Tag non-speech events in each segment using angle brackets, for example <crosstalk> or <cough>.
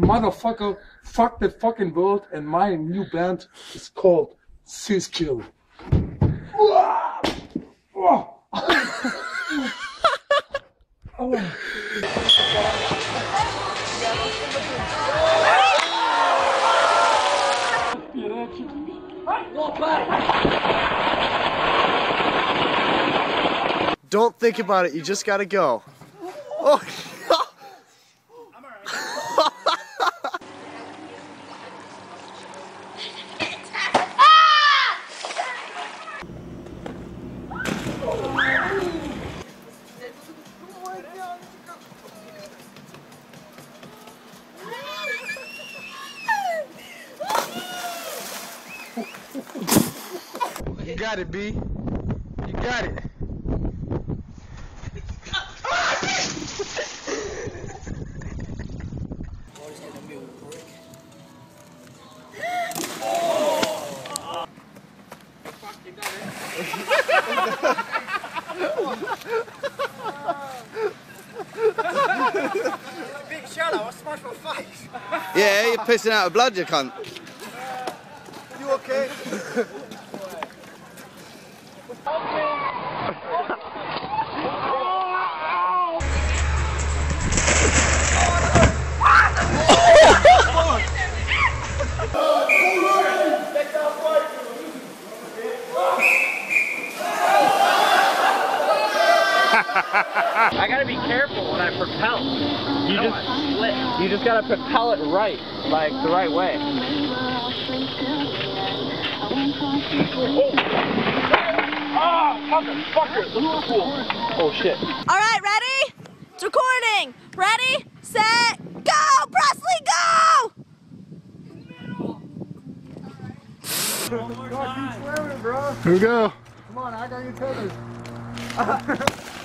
motherfucker, fuck the fucking world, and my new band is called Siskill. Don't think about it. You just gotta go. Oh. You got it, B. You got it. Big shout out, I smashed my face. Yeah, you're pissing out of blood, you cunt. You okay? I gotta be careful when I propel. You just split. You just gotta propel it right, like the right way. Oh, oh shit. All right, ready? It's recording. Ready, set, go! Presley, go! Here we go. Come on, I got your tethers. <laughs>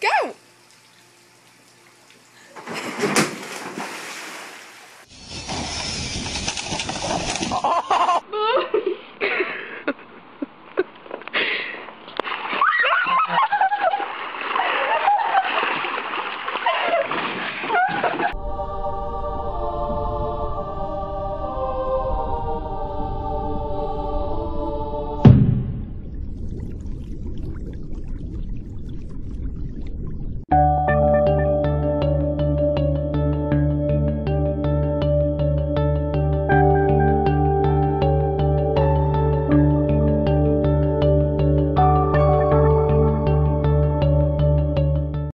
Go!